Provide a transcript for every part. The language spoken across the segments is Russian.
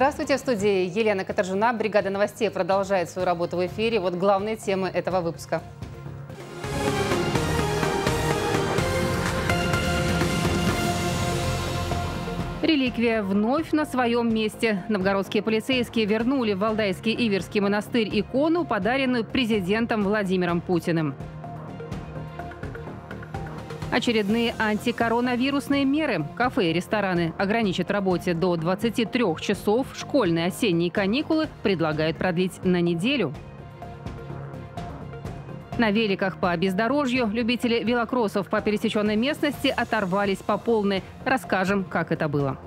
Здравствуйте, в студии Елена Катаржина. Бригада новостей продолжает свою работу в эфире. Вот главные темы этого выпуска. Реликвия вновь на своем месте. Новгородские полицейские вернули в Валдайский Иверский монастырь икону, подаренную президентом Владимиром Путиным. Очередные антикоронавирусные меры. Кафе и рестораны ограничат работе до 23 часов. Школьные осенние каникулы предлагают продлить на неделю. На великах по бездорожью любители велокроссов по пересеченной местности оторвались по полной. Расскажем, как это было.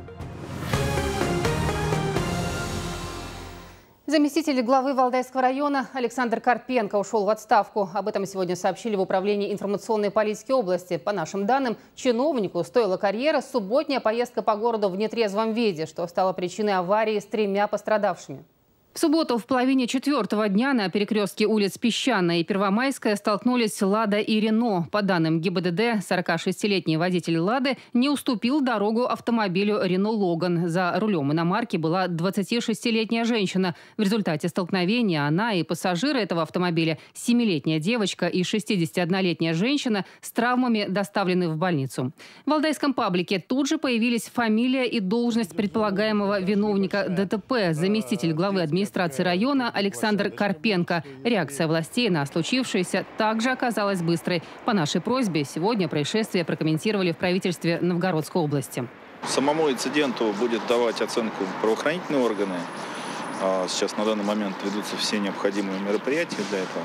Заместитель главы Валдайского района Александр Карпенко ушел в отставку. Об этом сегодня сообщили в Управлении информационной политики области. По нашим данным, чиновнику стоила карьера субботняя поездка по городу в нетрезвом виде, что стало причиной аварии с тремя пострадавшими. В субботу в половине четвертого дня на перекрестке улиц Песчаная и Первомайская столкнулись Лада и Рено. По данным ГИБДД, 46-летний водитель Лады не уступил дорогу автомобилю Рено Логан. За рулем иномарки была 26-летняя женщина. В результате столкновения она и пассажиры этого автомобиля, 7-летняя девочка и 61-летняя женщина, с травмами доставлены в больницу. В Валдайском паблике тут же появились фамилия и должность предполагаемого виновника ДТП, заместитель главы администрации администрации района Александр Карпенко. Реакция властей на случившееся также оказалась быстрой. По нашей просьбе сегодня происшествие прокомментировали в правительстве Новгородской области. Самому инциденту будет давать оценку правоохранительные органы. А, сейчас на данный момент ведутся все необходимые мероприятия для этого.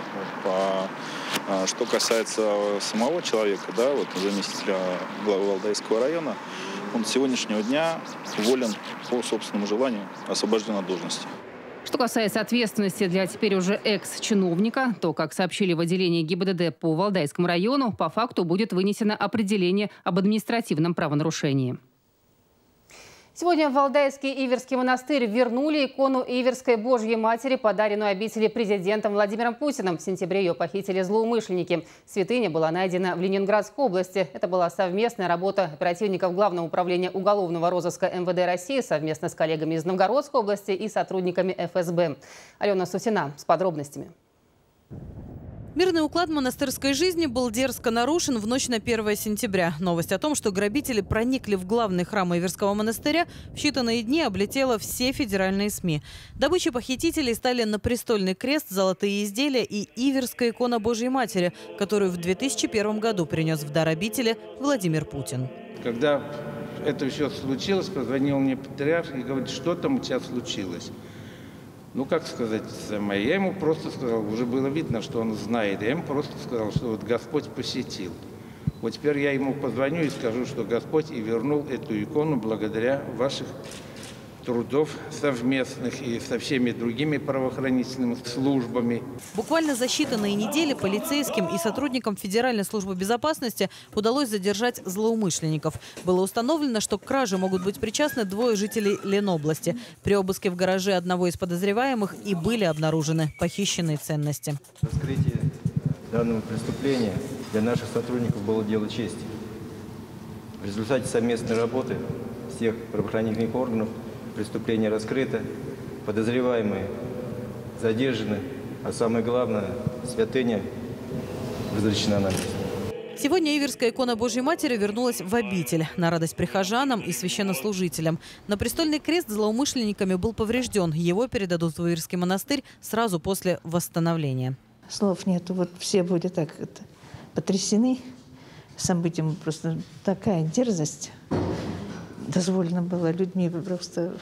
А, что касается самого человека, да, вот заместителя главы Валдайского района, он с сегодняшнего дня уволен по собственному желанию, освобожден от должности. Что касается ответственности для теперь уже экс-чиновника, то, как сообщили в отделении ГИБДД по Валдайскому району, по факту будет вынесено определение об административном правонарушении. Сегодня в Валдайский Иверский монастырь вернули икону Иверской Божьей Матери, подаренную обители президентом Владимиром Путиным. В сентябре ее похитили злоумышленники. Святыня была найдена в Ленинградской области. Это была совместная работа оперативников Главного управления уголовного розыска МВД России совместно с коллегами из Новгородской области и сотрудниками ФСБ. Алена Сусина с подробностями. Мирный уклад монастырской жизни был дерзко нарушен в ночь на 1 сентября. Новость о том, что грабители проникли в главный храм Иверского монастыря, в считанные дни облетела все федеральные СМИ. Добычей похитителей стали на престольный крест, золотые изделия и Иверская икона Божьей Матери, которую в 2001 году принес в дар обители Владимир Путин. Когда это все случилось, позвонил мне патриарх и говорит, что там у тебя случилось ну, как сказать, я ему просто сказал, уже было видно, что он знает, я ему просто сказал, что вот Господь посетил. Вот теперь я ему позвоню и скажу, что Господь и вернул эту икону благодаря ваших трудов совместных и со всеми другими правоохранительными службами. Буквально за считанные недели полицейским и сотрудникам Федеральной службы безопасности удалось задержать злоумышленников. Было установлено, что к краже могут быть причастны двое жителей Ленобласти. При обыске в гараже одного из подозреваемых и были обнаружены похищенные ценности. Раскрытие данного преступления для наших сотрудников было дело чести. В результате совместной работы всех правоохранительных органов преступление раскрыто, подозреваемые задержаны, а самое главное, святыня возвращена на место. Сегодня Иверская икона Божьей Матери вернулась в обитель на радость прихожанам и священнослужителям. На престольный крест злоумышленниками был поврежден. Его передадут в Иверский монастырь сразу после восстановления. Слов нету. Вот все были так это, потрясены событием. Просто такая дерзость дозволено было людьми просто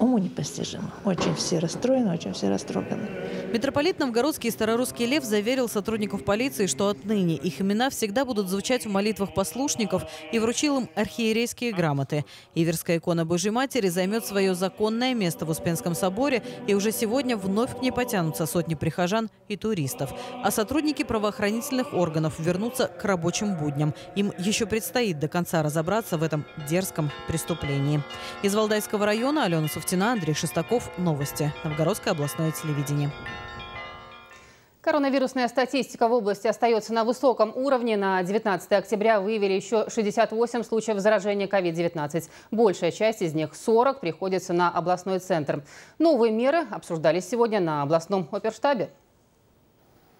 уму непостижимо. Очень все расстроены, очень все растроганы. Митрополит Новгородский и Старорусский Лев заверил сотрудников полиции, что отныне их имена всегда будут звучать в молитвах послушников и вручил им архиерейские грамоты. Иверская икона Божьей Матери займет свое законное место в Успенском соборе, и уже сегодня вновь к ней потянутся сотни прихожан и туристов. А сотрудники правоохранительных органов вернутся к рабочим будням. Им еще предстоит до конца разобраться в этом дерзком преступлении. Из Валдайского района Алена Суфтина, Андрей Шестаков. Новости. Новгородское областное телевидение. Коронавирусная статистика в области остается на высоком уровне. На 19 октября выявили еще 68 случаев заражения COVID-19. Большая часть из них, 40, приходится на областной центр. Новые меры обсуждались сегодня на областном оперштабе.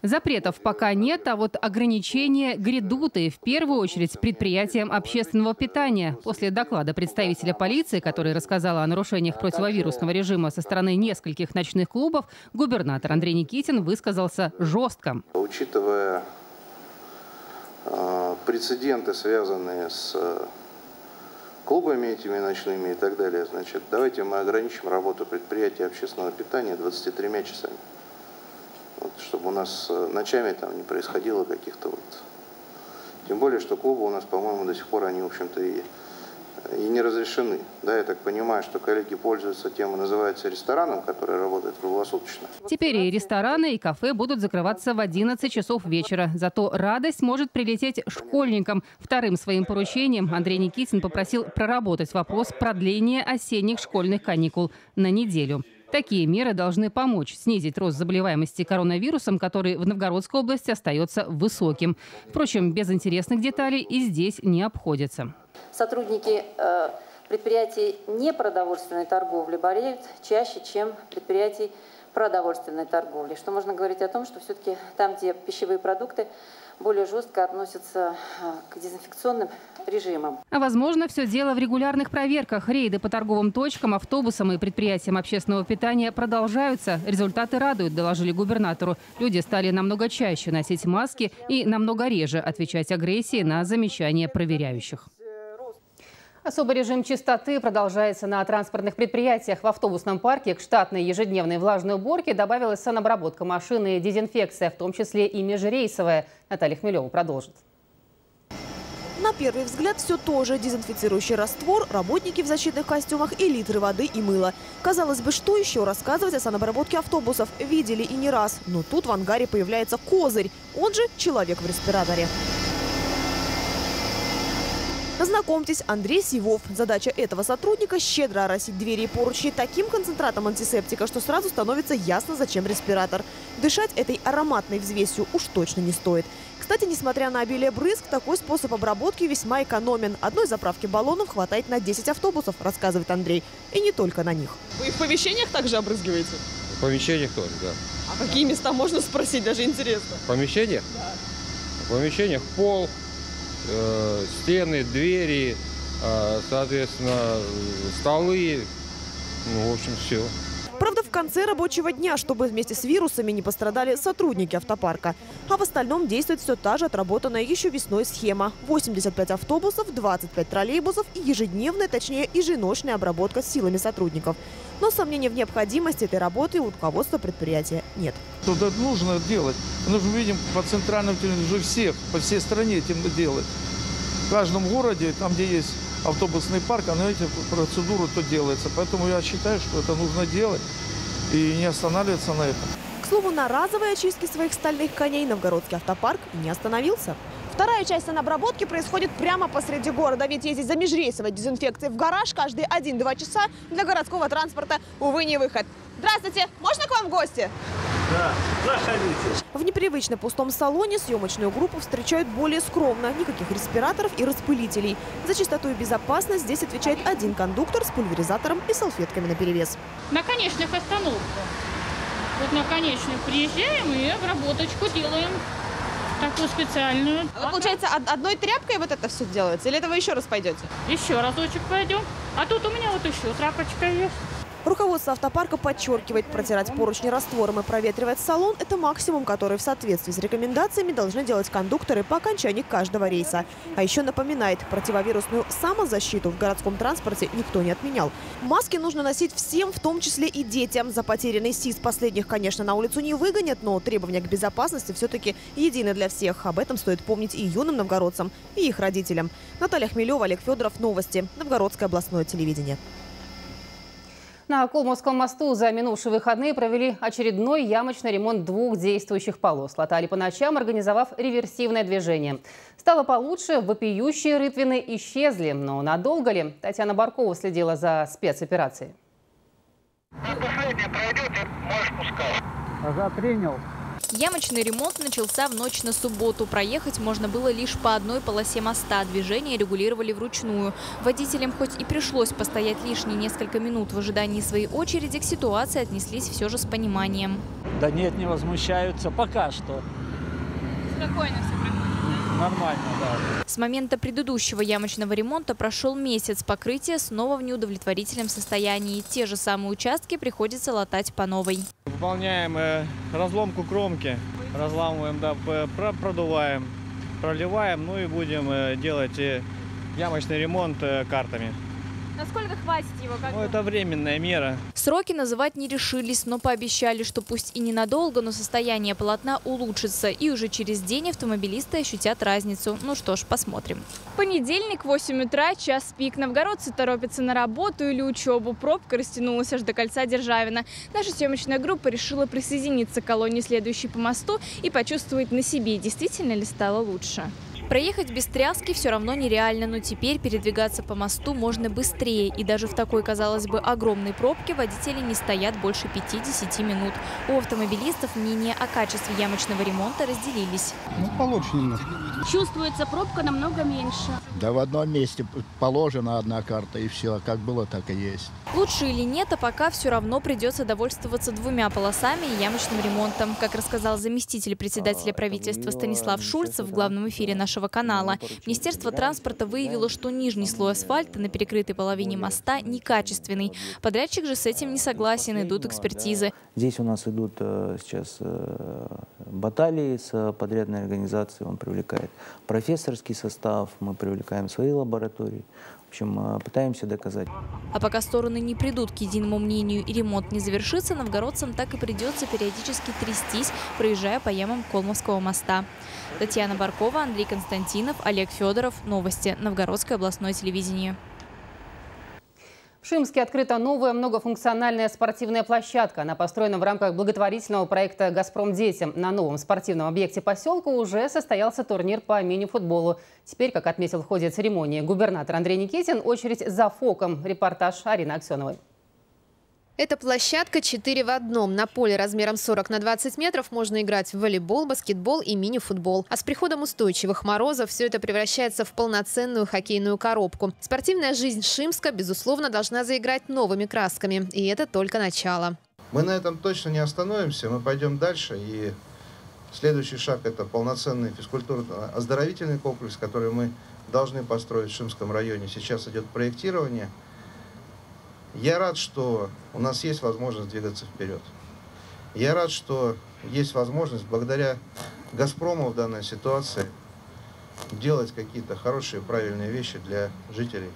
Запретов пока нет, а вот ограничения грядут и в первую очередь предприятиям общественного питания. После доклада представителя полиции, который рассказал о нарушениях противовирусного режима со стороны нескольких ночных клубов, губернатор Андрей Никитин высказался жестко. Учитывая э, прецеденты, связанные с э, клубами этими ночными и так далее, значит, давайте мы ограничим работу предприятий общественного питания 23 часами. Чтобы у нас э, ночами там не происходило каких-то вот... Тем более, что клубы у нас, по-моему, до сих пор, они, в общем-то, и, и не разрешены. Да, я так понимаю, что коллеги пользуются тем, называется рестораном, который работает круглосуточно. Теперь и рестораны, и кафе будут закрываться в 11 часов вечера. Зато радость может прилететь школьникам. Вторым своим поручением Андрей Никитин попросил проработать вопрос продления осенних школьных каникул на неделю. Такие меры должны помочь снизить рост заболеваемости коронавирусом, который в Новгородской области остается высоким. Впрочем, без интересных деталей и здесь не обходится. Сотрудники э, предприятий непродовольственной торговли болеют чаще, чем предприятий продовольственной торговли. Что можно говорить о том, что все-таки там, где пищевые продукты более жестко относятся э, к дезинфекционным режимам. А возможно, все дело в регулярных проверках. Рейды по торговым точкам, автобусам и предприятиям общественного питания продолжаются. Результаты радуют, доложили губернатору. Люди стали намного чаще носить маски и намного реже отвечать агрессии на замечания проверяющих. Особый режим чистоты продолжается на транспортных предприятиях. В автобусном парке к штатной ежедневной влажной уборке добавилась санобработка машины и дезинфекция, в том числе и межрейсовая. Наталья Хмелева продолжит. На первый взгляд все тоже. Дезинфицирующий раствор, работники в защитных костюмах и литры воды и мыла. Казалось бы, что еще рассказывать о санобработке автобусов? Видели и не раз. Но тут в ангаре появляется козырь. Он же человек в респираторе. Знакомьтесь, Андрей Сивов. Задача этого сотрудника – щедро оросить двери и поручни таким концентратом антисептика, что сразу становится ясно, зачем респиратор. Дышать этой ароматной взвесью уж точно не стоит. Кстати, несмотря на обилие брызг, такой способ обработки весьма экономен. Одной заправки баллонов хватает на 10 автобусов, рассказывает Андрей. И не только на них. Вы в помещениях также обрызгиваете? В помещениях тоже, да. А какие места можно спросить, даже интересно? В помещениях? Да. В помещениях пол, э, стены, двери, э, соответственно, столы, ну, в общем, все. Правда, в конце рабочего дня, чтобы вместе с вирусами не пострадали сотрудники автопарка. А в остальном действует все та же отработанная еще весной схема. 85 автобусов, 25 троллейбусов и ежедневная, точнее еженочная обработка силами сотрудников. Но сомнений в необходимости этой работы у руководства предприятия нет. Туда нужно делать. Мы же видим по центральным уже всех, по всей стране этим делать. В каждом городе, там, где есть автобусный парк, оно эти процедуры то делается. Поэтому я считаю, что это нужно делать и не останавливаться на этом. К слову, на разовой очистке своих стальных коней новгородский автопарк не остановился. Вторая часть санобработки происходит прямо посреди города. Ведь ездить за межрейсовой дезинфекцией в гараж каждые 1-2 часа для городского транспорта, увы, не выход. Здравствуйте, можно к вам в гости? Да, заходите. В непривычно пустом салоне съемочную группу встречают более скромно. Никаких респираторов и распылителей. За чистоту и безопасность здесь отвечает один кондуктор с пульверизатором и салфетками на перевес. На конечных остановках. Вот на конечных приезжаем и обработочку делаем такую специальную. А вот, получается, одной тряпкой вот это все делается? Или это вы еще раз пойдете? Еще разочек пойдем. А тут у меня вот еще тряпочка есть. Руководство автопарка подчеркивает, протирать поручни раствором и проветривать салон – это максимум, который в соответствии с рекомендациями должны делать кондукторы по окончании каждого рейса. А еще напоминает, противовирусную самозащиту в городском транспорте никто не отменял. Маски нужно носить всем, в том числе и детям. За потерянный СИС последних, конечно, на улицу не выгонят, но требования к безопасности все-таки едины для всех. Об этом стоит помнить и юным новгородцам, и их родителям. Наталья Хмелева, Олег Федоров. Новости. Новгородское областное телевидение. На Колмовском мосту за минувшие выходные провели очередной ямочный ремонт двух действующих полос. Латали по ночам, организовав реверсивное движение. Стало получше, вопиющие рытвины исчезли. Но надолго ли? Татьяна Баркова следила за спецоперацией. Последний пройдет, можешь пускать. Ага, принял. Ямочный ремонт начался в ночь на субботу. Проехать можно было лишь по одной полосе моста. Движение регулировали вручную. Водителям хоть и пришлось постоять лишние несколько минут в ожидании своей очереди, к ситуации отнеслись все же с пониманием. Да нет, не возмущаются. Пока что. Спокойно все. Нормально, да. С момента предыдущего ямочного ремонта прошел месяц. Покрытие снова в неудовлетворительном состоянии. Те же самые участки приходится латать по новой. Выполняем э, разломку кромки, разламываем, да, продуваем, проливаем, ну и будем э, делать э, ямочный ремонт э, картами. Насколько хватит его? Как Ну, это временная мера. Сроки называть не решились, но пообещали, что пусть и ненадолго, но состояние полотна улучшится. И уже через день автомобилисты ощутят разницу. Ну что ж, посмотрим. Понедельник, 8 утра, час пик. Новгородцы торопятся на работу или учебу. Пробка растянулась аж до кольца Державина. Наша съемочная группа решила присоединиться к колонии, следующей по мосту, и почувствовать на себе, действительно ли стало лучше. Проехать без тряски все равно нереально, но теперь передвигаться по мосту можно быстрее. И даже в такой, казалось бы, огромной пробке водители не стоят больше 5-10 минут. У автомобилистов мнения о качестве ямочного ремонта разделились. Ну, получше немного. Чувствуется пробка намного меньше. Да в одном месте положена одна карта и все, как было, так и есть. Лучше или нет, а пока все равно придется довольствоваться двумя полосами и ямочным ремонтом. Как рассказал заместитель председателя правительства Станислав Шульцев в главном эфире нашего канала, Министерство транспорта выявило, что нижний слой асфальта на перекрытой половине моста некачественный. Подрядчик же с этим не согласен, идут экспертизы. Здесь у нас идут э, сейчас э, баталии с подрядной организацией, он привлекает профессорский состав, мы привлекаем свои лаборатории. Общем, э, пытаемся доказать. А пока стороны не придут к единому мнению и ремонт не завершится, новгородцам так и придется периодически трястись, проезжая по ямам Колмовского моста. Татьяна Баркова, Андрей Константинов, Олег Федоров. Новости. Новгородское областное телевидение. В Шимске открыта новая многофункциональная спортивная площадка. Она построена в рамках благотворительного проекта «Газпром детям». На новом спортивном объекте поселка уже состоялся турнир по мини-футболу. Теперь, как отметил в ходе церемонии губернатор Андрей Никитин, очередь за ФОКом. Репортаж Арины Аксеновой. Эта площадка 4 в одном. На поле размером 40 на 20 метров можно играть в волейбол, баскетбол и мини-футбол. А с приходом устойчивых морозов все это превращается в полноценную хоккейную коробку. Спортивная жизнь Шимска, безусловно, должна заиграть новыми красками. И это только начало. Мы на этом точно не остановимся, мы пойдем дальше. И следующий шаг – это полноценный физкультурно-оздоровительный комплекс, который мы должны построить в Шимском районе. Сейчас идет проектирование. Я рад, что у нас есть возможность двигаться вперед. Я рад, что есть возможность благодаря «Газпрому» в данной ситуации делать какие-то хорошие, правильные вещи для жителей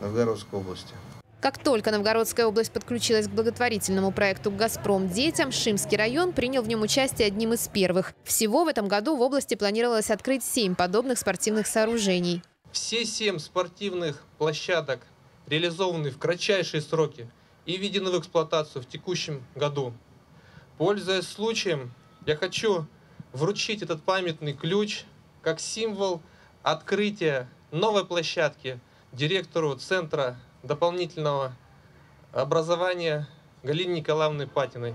Новгородской области. Как только Новгородская область подключилась к благотворительному проекту «Газпром детям», Шимский район принял в нем участие одним из первых. Всего в этом году в области планировалось открыть семь подобных спортивных сооружений. Все семь спортивных площадок реализованы в кратчайшие сроки и введены в эксплуатацию в текущем году. Пользуясь случаем, я хочу вручить этот памятный ключ как символ открытия новой площадки директору Центра дополнительного образования Галине Николаевны Патиной.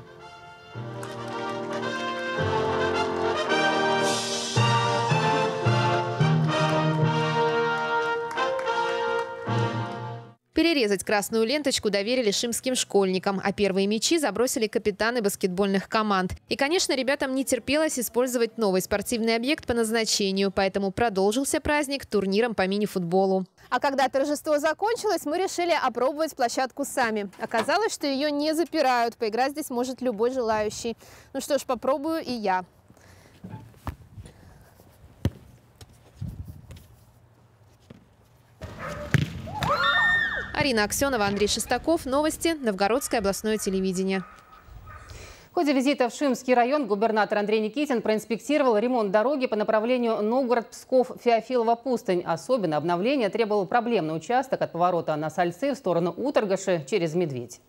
Перерезать красную ленточку доверили шимским школьникам, а первые мячи забросили капитаны баскетбольных команд. И, конечно, ребятам не терпелось использовать новый спортивный объект по назначению, поэтому продолжился праздник турниром по мини-футболу. А когда торжество закончилось, мы решили опробовать площадку сами. Оказалось, что ее не запирают. Поиграть здесь может любой желающий. Ну что ж, попробую и я. Арина Аксенова, Андрей Шестаков. Новости. Новгородское областное телевидение. В ходе визита в Шимский район губернатор Андрей Никитин проинспектировал ремонт дороги по направлению Новгород-Псков-Феофилова-Пустынь. Особенно обновление требовал проблемный участок от поворота на Сальцы в сторону Уторгаши через Медведь.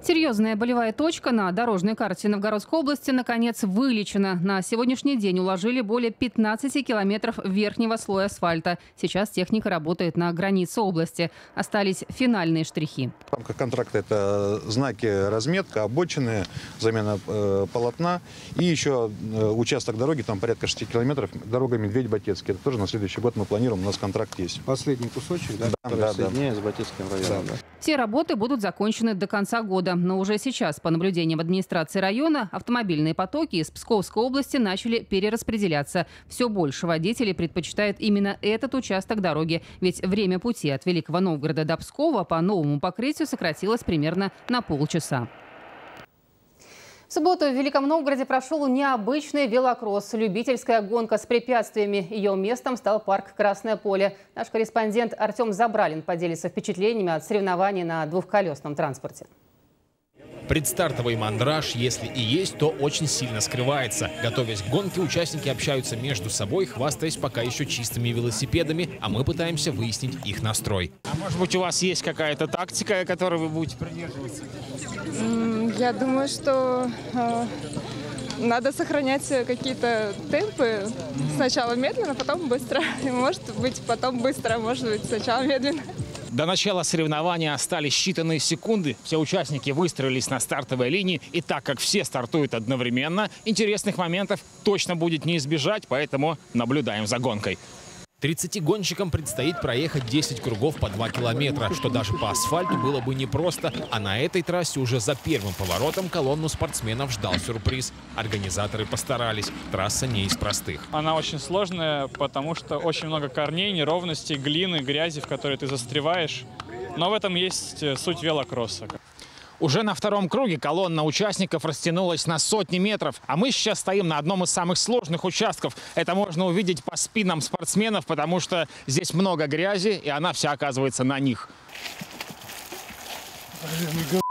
Серьезная болевая точка на дорожной карте Новгородской области наконец вылечена. На сегодняшний день уложили более 15 километров верхнего слоя асфальта. Сейчас техника работает на границе области. Остались финальные штрихи. В рамках контракта это знаки разметка, обочины, замена э, полотна и еще э, участок дороги, там порядка 6 километров, дорога Медведь-Батецкий. Это тоже на следующий год мы планируем, у нас контракт есть. Последний кусочек, да, да, да, соединяет с Батецким районом. Да, да. Все работы будут закончены до конца года. Но уже сейчас, по наблюдениям администрации района, автомобильные потоки из Псковской области начали перераспределяться. Все больше водителей предпочитают именно этот участок дороги. Ведь время пути от Великого Новгорода до Пскова по новому покрытию сократилось примерно на полчаса. В субботу в Великом Новгороде прошел необычный велокросс. Любительская гонка с препятствиями. Ее местом стал парк «Красное поле». Наш корреспондент Артем Забралин поделится впечатлениями от соревнований на двухколесном транспорте. Предстартовый мандраж, если и есть, то очень сильно скрывается. Готовясь к гонке, участники общаются между собой, хвастаясь пока еще чистыми велосипедами, а мы пытаемся выяснить их настрой. А может быть у вас есть какая-то тактика, которой вы будете придерживаться? Я думаю, что э, надо сохранять какие-то темпы. Сначала медленно, потом быстро. Может быть, потом быстро, может быть, сначала медленно. До начала соревнования остались считанные секунды. Все участники выстроились на стартовой линии. И так как все стартуют одновременно, интересных моментов точно будет не избежать, поэтому наблюдаем за гонкой. 30 гонщикам предстоит проехать 10 кругов по 2 километра, что даже по асфальту было бы непросто. А на этой трассе уже за первым поворотом колонну спортсменов ждал сюрприз. Организаторы постарались. Трасса не из простых. Она очень сложная, потому что очень много корней, неровностей, глины, грязи, в которой ты застреваешь. Но в этом есть э, суть велокросса. Уже на втором круге колонна участников растянулась на сотни метров, а мы сейчас стоим на одном из самых сложных участков. Это можно увидеть по спинам спортсменов, потому что здесь много грязи, и она вся оказывается на них.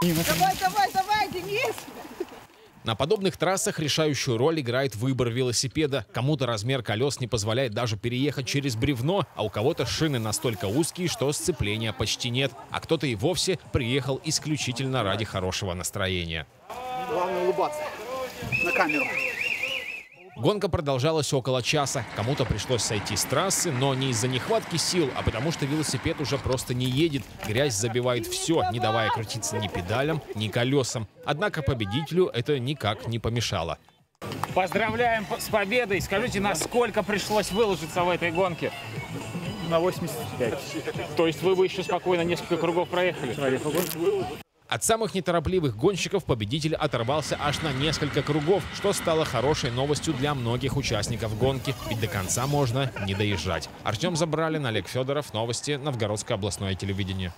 Давай, давай, давай, Денис! На подобных трассах решающую роль играет выбор велосипеда. Кому-то размер колес не позволяет даже переехать через бревно, а у кого-то шины настолько узкие, что сцепления почти нет. А кто-то и вовсе приехал исключительно ради хорошего настроения. Главное улыбаться на камеру. Гонка продолжалась около часа. Кому-то пришлось сойти с трассы, но не из-за нехватки сил, а потому что велосипед уже просто не едет. Грязь забивает все, не давая крутиться ни педалям, ни колесам. Однако победителю это никак не помешало. Поздравляем с победой! Скажите, насколько пришлось выложиться в этой гонке? На 85. То есть вы бы еще спокойно несколько кругов проехали? От самых неторопливых гонщиков победитель оторвался аж на несколько кругов, что стало хорошей новостью для многих участников гонки, ведь до конца можно не доезжать. Артем Забралин, Олег Федоров, новости, Новгородское областное телевидение.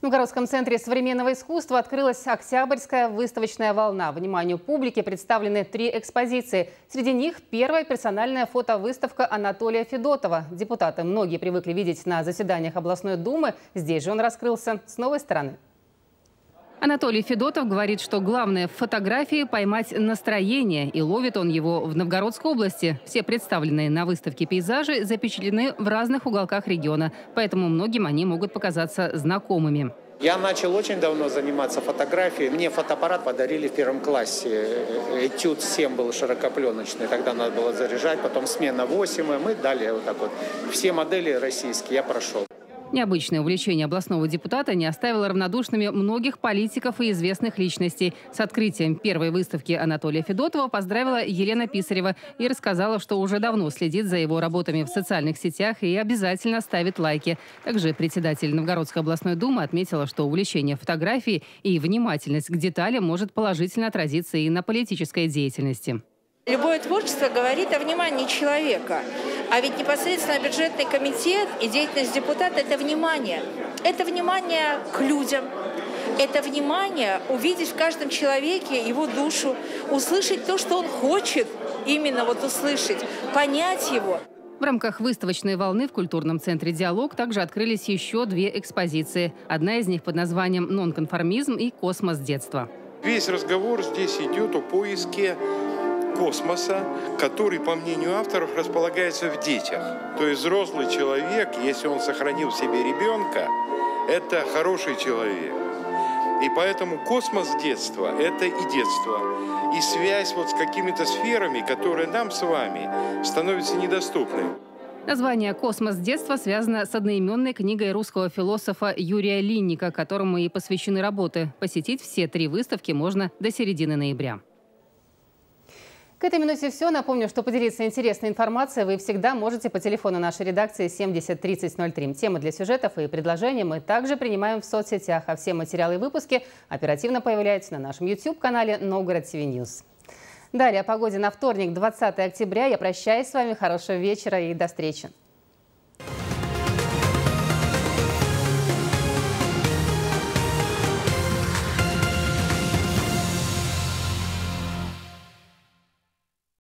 В Новгородском центре современного искусства открылась Октябрьская выставочная волна. Вниманию публики представлены три экспозиции. Среди них первая персональная фотовыставка Анатолия Федотова. Депутаты многие привыкли видеть на заседаниях областной думы. Здесь же он раскрылся с новой стороны. Анатолий Федотов говорит, что главное в фотографии – поймать настроение, и ловит он его в Новгородской области. Все представленные на выставке пейзажи запечатлены в разных уголках региона, поэтому многим они могут показаться знакомыми. Я начал очень давно заниматься фотографией. Мне фотоаппарат подарили в первом классе. Этюд 7 был широкопленочный. Тогда надо было заряжать. Потом смена 8. И мы далее вот так вот. Все модели российские я прошел. Необычное увлечение областного депутата не оставило равнодушными многих политиков и известных личностей. С открытием первой выставки Анатолия Федотова поздравила Елена Писарева и рассказала, что уже давно следит за его работами в социальных сетях и обязательно ставит лайки. Также председатель Новгородской областной думы отметила, что увлечение фотографией и внимательность к деталям может положительно отразиться и на политической деятельности. Любое творчество говорит о внимании человека. А ведь непосредственно бюджетный комитет и деятельность депутата – это внимание. Это внимание к людям, это внимание увидеть в каждом человеке его душу, услышать то, что он хочет именно вот услышать, понять его. В рамках выставочной волны в культурном центре «Диалог» также открылись еще две экспозиции. Одна из них под названием «Нонконформизм» и «Космос детства». Весь разговор здесь идет о поиске космоса, который, по мнению авторов, располагается в детях. То есть взрослый человек, если он сохранил в себе ребенка, это хороший человек. И поэтому космос детства – это и детство, и связь вот с какими-то сферами, которые нам с вами становятся недоступны. Название «Космос детства» связано с одноименной книгой русского философа Юрия Линника, которому и посвящены работы. Посетить все три выставки можно до середины ноября. К этой минуте все. Напомню, что поделиться интересной информацией вы всегда можете по телефону нашей редакции 70 30 03. Темы для сюжетов и предложения мы также принимаем в соцсетях, а все материалы и выпуски оперативно появляются на нашем YouTube-канале «Новгород ТВ News». Далее о погоде на вторник, 20 октября. Я прощаюсь с вами. Хорошего вечера и до встречи.